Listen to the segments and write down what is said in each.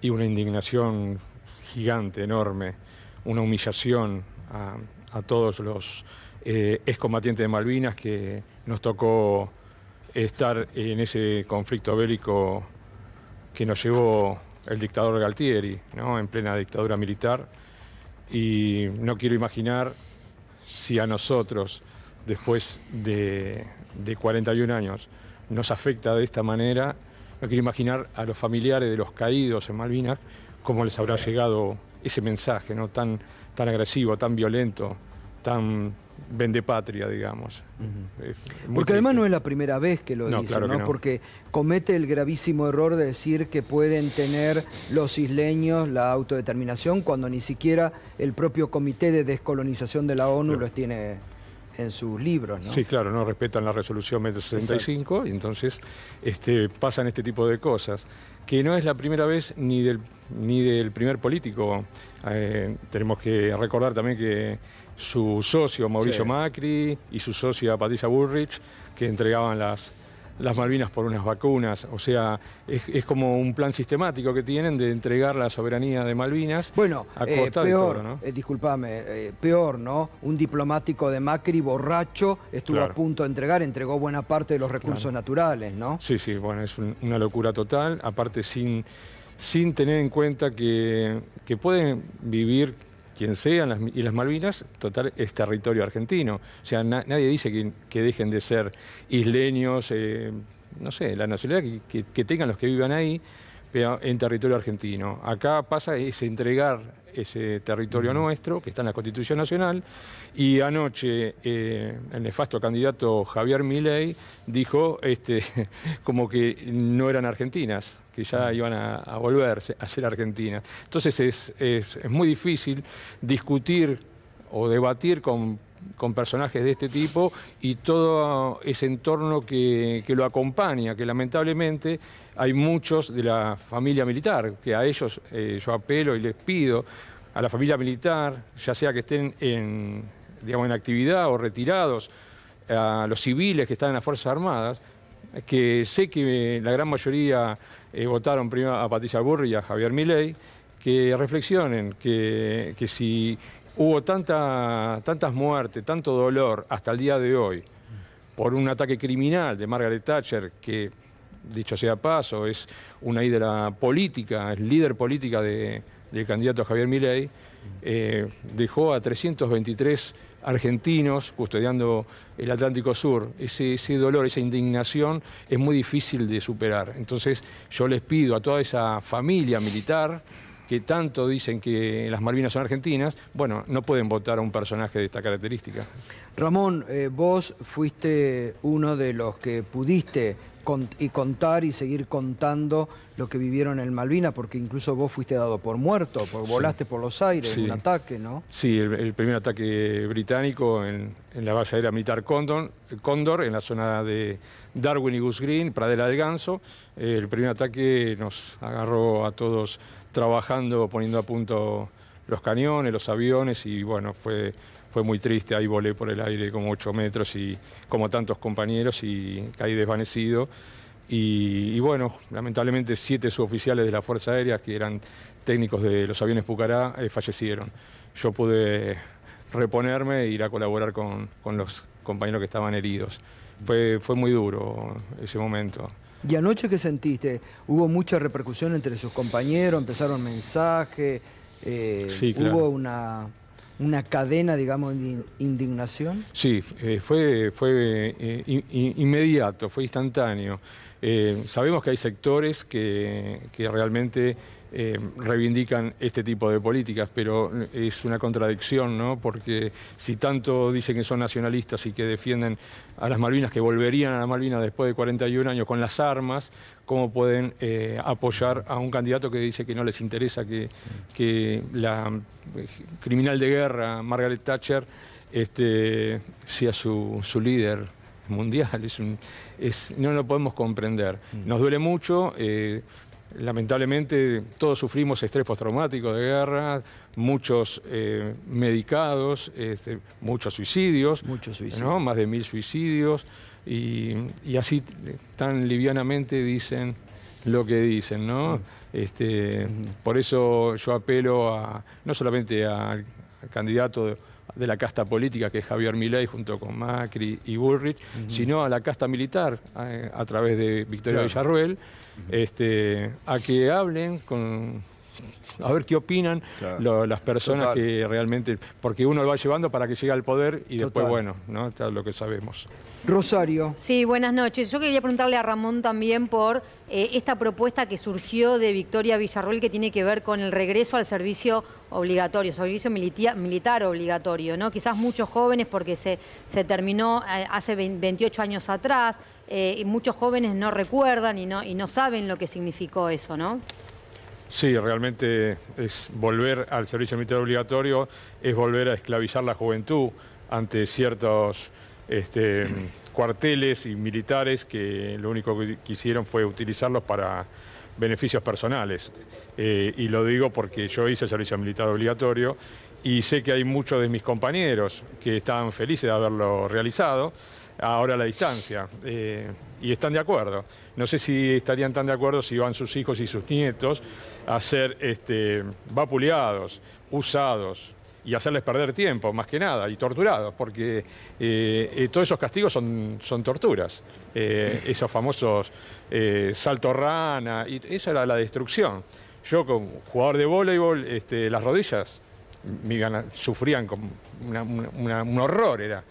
Y una indignación gigante, enorme, una humillación a, todos los eh, excombatientes de Malvinas que nos tocó estar en ese conflicto bélico que nos llevó el dictador Galtieri, ¿no? en plena dictadura militar. Y no quiero imaginar si a nosotros, después de, de 41 años, nos afecta de esta manera, no quiero imaginar a los familiares de los caídos en Malvinas cómo les habrá llegado ese mensaje ¿no? tan, tan agresivo, tan violento, tan vende patria, digamos. Porque además no es la primera vez que lo dice, ¿no? Porque comete el gravísimo error de decir que pueden tener los isleños la autodeterminación cuando ni siquiera el propio Comité de Descolonización de la ONU los tiene en sus libros, ¿no? Sí, claro, no respetan la resolución 65 y entonces este, pasan este tipo de cosas, que no es la primera vez ni del, ni del primer político. Eh, tenemos que recordar también que su socio Mauricio Macri y su socia Patricia Bullrich, que entregaban las, las Malvinas por unas vacunas. O sea, es, como un plan sistemático que tienen de entregar la soberanía de Malvinas. Bueno, a eh, peor, ¿no? Eh, disculpame, eh, peor, ¿no? Un diplomático de Macri borracho estuvo a punto de entregar, entregó buena parte de los recursos naturales, ¿no? Sí, sí, bueno, es una locura total. Aparte, sin, sin tener en cuenta que, que pueden vivir quien sea, y las Malvinas, total, es territorio argentino. O sea, nadie dice que, dejen de ser isleños, eh, no sé, la nacionalidad que, tengan los que vivan ahí, pero en territorio argentino. Acá pasa es entregar ese territorio nuestro, que está en la Constitución Nacional, y anoche eh, el nefasto candidato Javier Milei dijo este, como que no eran argentinas, que ya iban a, volverse a ser argentinas. Entonces es, muy difícil discutir o debatir con, personajes de este tipo y todo ese entorno que, lo acompaña, que lamentablemente hay muchos de la familia militar, que a ellos eh, yo apelo y les pido, a la familia militar, ya sea que estén en, digamos, en actividad o retirados, a los civiles que están en las Fuerzas Armadas, que sé que la gran mayoría eh, votaron primero a Patricia Burri y a Javier Milei, que reflexionen que, si hubo tanta, tantas muertes, tanto dolor hasta el día de hoy por un ataque criminal de Margaret Thatcher, que dicho sea paso, es una ídola política, es líder política del candidato Javier Milei, eh, dejó a 323 argentinos custodiando el Atlántico Sur. Ese, dolor, esa indignación es muy difícil de superar. Entonces yo les pido a toda esa familia militar que tanto dicen que las Malvinas son argentinas, bueno, no pueden votar a un personaje de esta característica. Ramón, eh, vos fuiste uno de los que pudiste y contar y seguir contando lo que vivieron en Malvinas, porque incluso vos fuiste dado por muerto, porque volaste por los aires, un ataque, ¿no? Sí, el, primer ataque británico en, la base aérea militar Condor, Cóndor, en la zona de Darwin y Goose Green, Pradera del Ganso. el primer ataque nos agarró a todos trabajando, poniendo a punto los cañones, los aviones y bueno, fue fue muy triste, ahí volé por el aire como 8 metros y como tantos compañeros y caí desvanecido. Y, bueno, lamentablemente siete suboficiales de la Fuerza Aérea, que eran técnicos de los aviones Pucará, eh, fallecieron. Yo pude reponerme e ir a colaborar con, los compañeros que estaban heridos. Fue, fue muy duro ese momento. ¿Y anoche qué sentiste? ¿Hubo mucha repercusión entre sus compañeros? ¿Empezaron mensajes? Eh, sí, claro. ¿Hubo una una cadena, digamos, de indignación? Sí, eh, fue, fue eh, inmediato, fue instantáneo. Eh, sabemos que hay sectores que, que realmente eh, reivindican este tipo de políticas, pero es una contradicción, ¿no? Porque si tanto dicen que son nacionalistas y que defienden a las Malvinas, que volverían a las Malvinas después de 41 años con las armas, ¿cómo pueden eh, apoyar a un candidato que dice que no les interesa que, que la eh, criminal de guerra, Margaret Thatcher, este, sea su, líder? mundial, es, no lo podemos comprender. Mm. Nos duele mucho, Lamentablemente todos sufrimos estrés postraumático de guerra, muchos eh, medicados, este, muchos suicidios, muchos suicidios. más de mil suicidios, y, así tan livianamente dicen lo que dicen, ¿no? Este, por eso yo apelo a, no solamente al candidato de la casta política, que es Javier Milei, junto con Macri y Bullrich, sino a la casta militar, a, través de Victoria Villarruel, este, a que hablen con, a ver qué opinan las personas que realmente, porque uno lo va llevando para que llegue al poder y después, bueno, ¿no? Está lo que sabemos. Rosario. Sí, buenas noches. Yo quería preguntarle a Ramón también por eh, esta propuesta que surgió de Victoria Villarroel que tiene que ver con el regreso al servicio obligatorio, servicio militar obligatorio, ¿no? Quizás muchos jóvenes, porque se, se terminó eh, hace 28 años atrás, eh, y muchos jóvenes no recuerdan y no, y no saben lo que significó eso, ¿no? Sí, realmente es volver al servicio militar obligatorio, es volver a esclavizar la juventud ante ciertos este, cuarteles y militares que lo único que quisieron fue utilizarlos para beneficios personales. Eh, y lo digo porque yo hice el servicio militar obligatorio y sé que hay muchos de mis compañeros que estaban felices de haberlo realizado, ahora a la distancia, eh, y están de acuerdo. No sé si estarían tan de acuerdo si van sus hijos y sus nietos a ser este, vapuleados, usados, y hacerles perder tiempo, más que nada, y torturados, porque eh, eh, todos esos castigos son, torturas. esos famosos salto rana, y eso era la destrucción. Yo, como jugador de voleibol, este, las rodillas sufrían como un horror, era.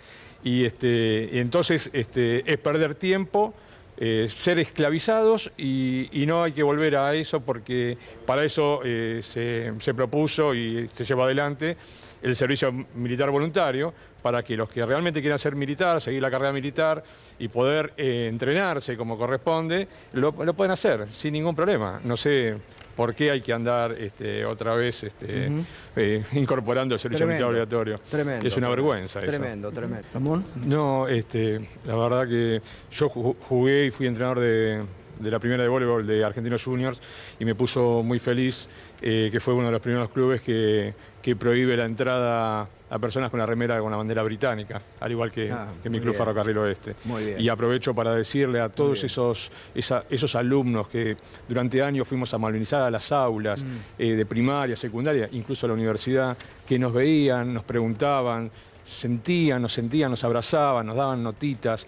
Y, este, entonces este, es perder tiempo, eh, ser esclavizados y, no hay que volver a eso porque para eso eh, se, propuso y se lleva adelante el servicio militar voluntario para que los que realmente quieran ser militar, seguir la carrera militar y poder eh, entrenarse como corresponde, lo, lo pueden hacer sin ningún problema. No sé por qué hay que andar este, otra vez este, eh, incorporando el servicio militar obligatorio. Tremendo. Es una vergüenza Tremendo, eso. tremendo. ¿Ramón? No, este, la verdad que yo jugué y fui entrenador de, la primera de voleibol de Argentinos Juniors y me puso muy feliz eh, que fue uno de los primeros clubes que, que prohíbe la entrada a personas con la remera con la bandera británica, al igual que, ah, mi club Ferrocarril Oeste. Y aprovecho para decirle a todos esos, esos alumnos que durante años fuimos a malvinizar a las aulas mm. eh, de primaria, secundaria, incluso a la universidad, que nos veían, nos preguntaban, sentían, nos sentían, nos abrazaban, nos daban notitas,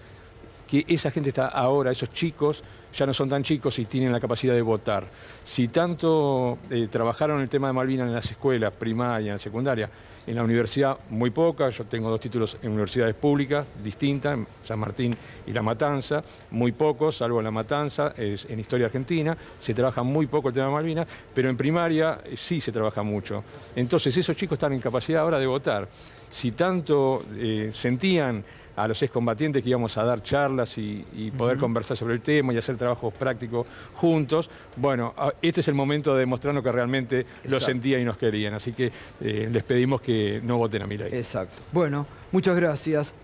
que esa gente está ahora, esos chicos, ya no son tan chicos y tienen la capacidad de votar. Si tanto eh, trabajaron el tema de Malvinas en las escuelas, primaria, en secundaria, en la universidad muy poca, yo tengo dos títulos en universidades públicas distintas, San Martín y La Matanza, muy pocos, salvo en La Matanza, en Historia Argentina, se trabaja muy poco el tema de Malvinas, pero en primaria eh, sí se trabaja mucho. Entonces esos chicos están en capacidad ahora de votar. Si tanto eh, sentían a los excombatientes que íbamos a dar charlas y, poder conversar sobre el tema y hacer trabajos prácticos juntos. Bueno, este es el momento de demostrarnos que realmente lo sentían y nos querían. Así que eh, les pedimos que no voten a mi ley. Exacto. Bueno, muchas gracias.